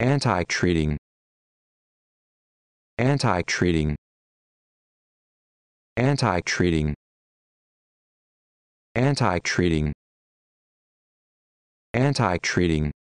anti-treating. Anti-treating. Anti-treating. Anti-treating. Anti-treating.